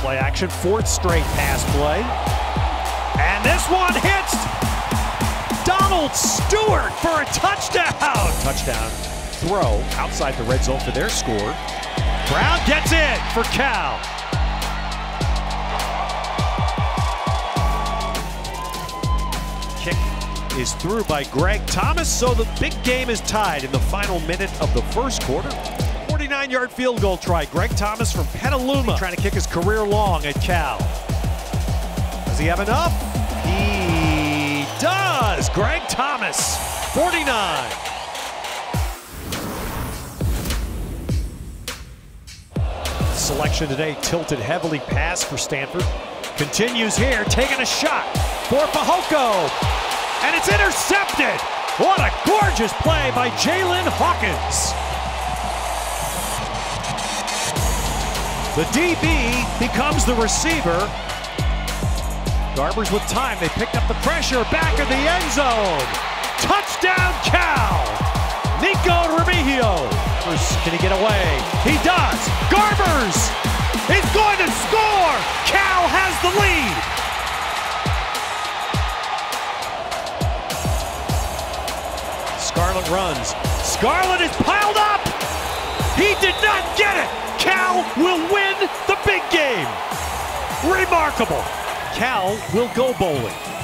Play action, fourth straight pass play. And this one hits Donald Stewart for a touchdown. Touchdown throw outside the red zone for their score. Brown gets it for Cal. Kick is through by Greg Thomas, so the big game is tied in the final minute of the first quarter. 49-yard field goal try. Greg Thomas from Petaluma trying to kick his career long at Cal. Does he have enough? He does. Greg Thomas, 49. Selection today tilted heavily pass for Stanford. Continues here, taking a shot for Fehoko. And it's intercepted. What a gorgeous play by Jaylinn Hawkins. The DB becomes the receiver. Garbers with time. They picked up the pressure back in the end zone. Touchdown, Cal. Nikko Remigio. Can he get away? He does. Garbers is going to score. Cal has the lead. Scarlett runs. Scarlett is piled up. He did not get it. Cal will win. Remarkable. Cal will go bowling.